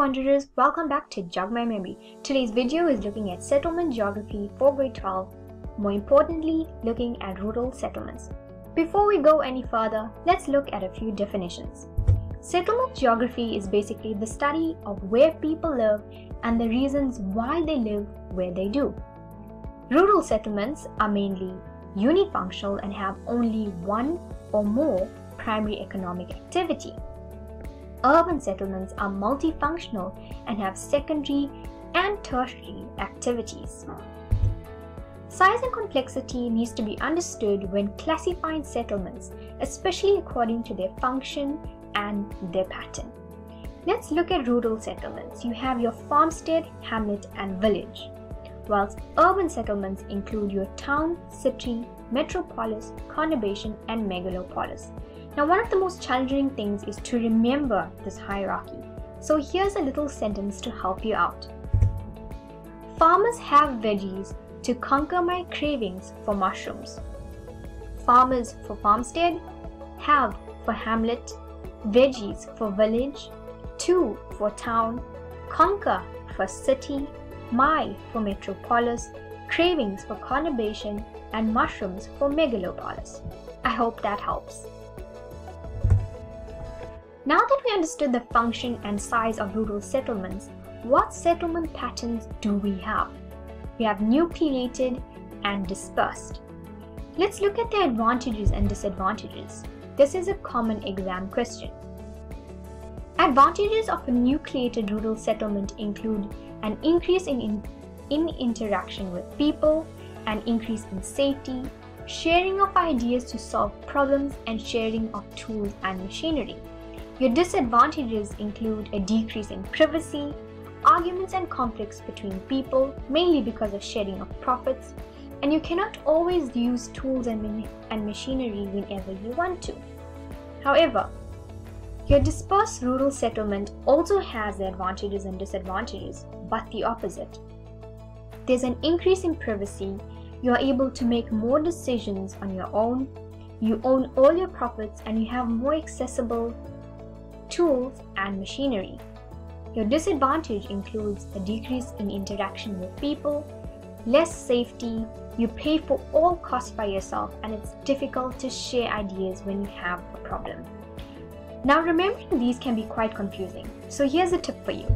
Wanderers, welcome back to GEOG My Memory. Today's video is looking at settlement geography for grade 12, more importantly, looking at rural settlements. Before we go any further, let's look at a few definitions. Settlement geography is basically the study of where people live and the reasons why they live where they do. Rural settlements are mainly unifunctional and have only one or more primary economic activity. Urban settlements are multifunctional and have secondary and tertiary activities. Size and complexity needs to be understood when classifying settlements, especially according to their function and their pattern. Let's look at rural settlements. You have your farmstead, hamlet, and village, whilst urban settlements include your town, city, metropolis, conurbation, and megalopolis. Now, one of the most challenging things is to remember this hierarchy. So, here's a little sentence to help you out. Farmers have veggies to conquer my cravings for mushrooms. Farmers for farmstead, have for hamlet, veggies for village, to for town, conquer for city, my for metropolis, cravings for conurbation, and mushrooms for megalopolis. I hope that helps. Now that we understood the function and size of rural settlements, what settlement patterns do we have? We have nucleated and dispersed. Let's look at the advantages and disadvantages. This is a common exam question. Advantages of a nucleated rural settlement include an increase in, in, in interaction with people, an increase in safety, sharing of ideas to solve problems, and sharing of tools and machinery. Your disadvantages include a decrease in privacy, arguments and conflicts between people, mainly because of sharing of profits, and you cannot always use tools and, and machinery whenever you want to. However, your dispersed rural settlement also has the advantages and disadvantages, but the opposite. There's an increase in privacy, you are able to make more decisions on your own, you own all your profits, and you have more accessible tools and machinery. Your disadvantage includes a decrease in interaction with people, less safety, you pay for all costs by yourself, and it's difficult to share ideas when you have a problem. Now, remembering these can be quite confusing, so here's a tip for you.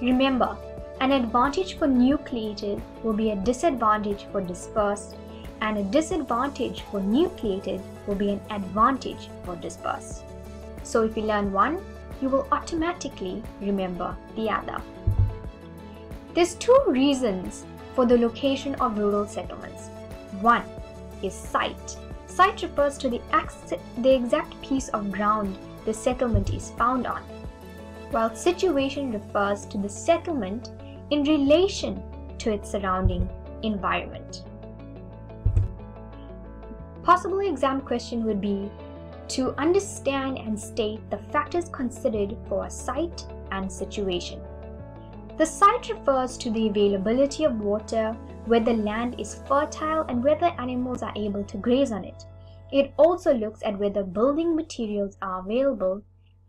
Remember, an advantage for nucleated will be a disadvantage for dispersed, and a disadvantage for nucleated will be an advantage for dispersed. So if you learn one, you will automatically remember the other. There's two reasons for the location of rural settlements. One is site. Site refers to the, the exact piece of ground the settlement is found on, while situation refers to the settlement in relation to its surrounding environment. Possible exam question would be to understand and state the factors considered for a site and situation. The site refers to the availability of water, whether land is fertile and whether animals are able to graze on it. It also looks at whether building materials are available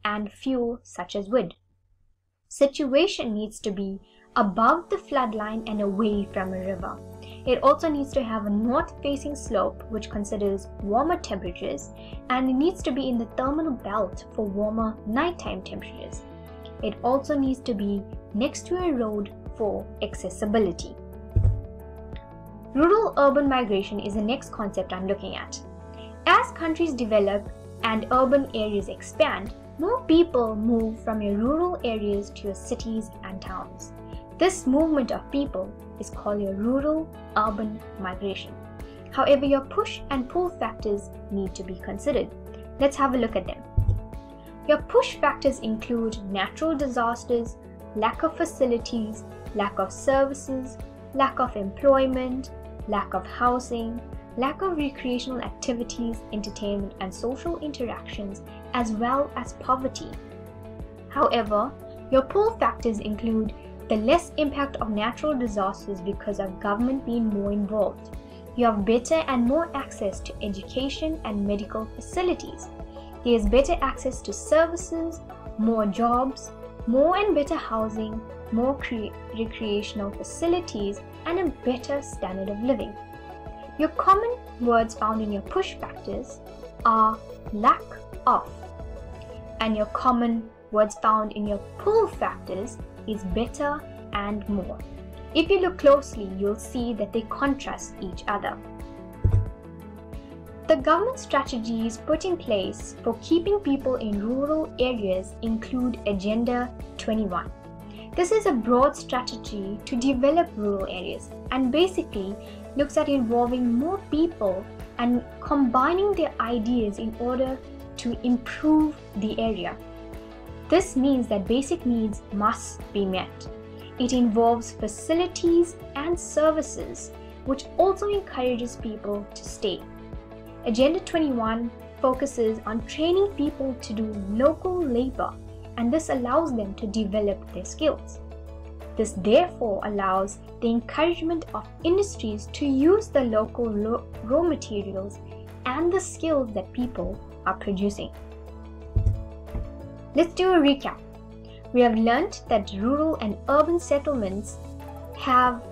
and fuel such as wood. Situation needs to be above the floodline and away from a river. It also needs to have a north facing slope which considers warmer temperatures and it needs to be in the thermal belt for warmer nighttime temperatures. It also needs to be next to a road for accessibility. Rural urban migration is the next concept I'm looking at. As countries develop and urban areas expand, more people move from your rural areas to your cities and towns. This movement of people is called your rural urban migration. However, your push and pull factors need to be considered. Let's have a look at them. Your push factors include natural disasters, lack of facilities, lack of services, lack of employment, lack of housing, lack of recreational activities, entertainment, and social interactions, as well as poverty. However, your pull factors include the less impact of natural disasters because of government being more involved. You have better and more access to education and medical facilities. There is better access to services, more jobs, more and better housing, more recreational facilities, and a better standard of living. Your common words found in your push factors are lack of, and your common words found in your pull factors is better and more. If you look closely, you'll see that they contrast each other. The government strategies put in place for keeping people in rural areas include Agenda 21. This is a broad strategy to develop rural areas and basically looks at involving more people and combining their ideas in order to improve the area. This means that basic needs must be met. It involves facilities and services, which also encourages people to stay. Agenda 21 focuses on training people to do local labor, and this allows them to develop their skills. This therefore allows the encouragement of industries to use the local raw materials and the skills that people are producing. Let's do a recap. We have learned that rural and urban settlements have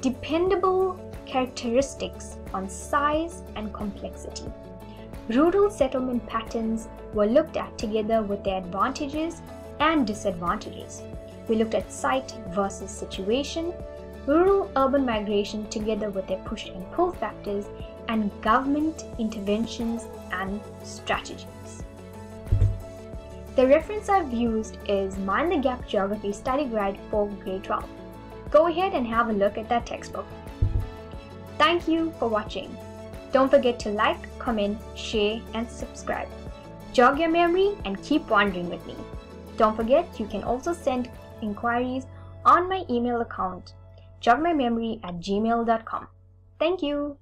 dependable characteristics on size and complexity. Rural settlement patterns were looked at together with their advantages and disadvantages. We looked at site versus situation, rural urban migration together with their push and pull factors, and government interventions and strategies. The reference I've used is Mind the Gap Geography Study Guide for Grade 12. Go ahead and have a look at that textbook. Thank you for watching. Don't forget to like, comment, share, and subscribe. Jog your memory and keep wandering with me. Don't forget you can also send inquiries on my email account jogmymemory at gmail.com. Thank you.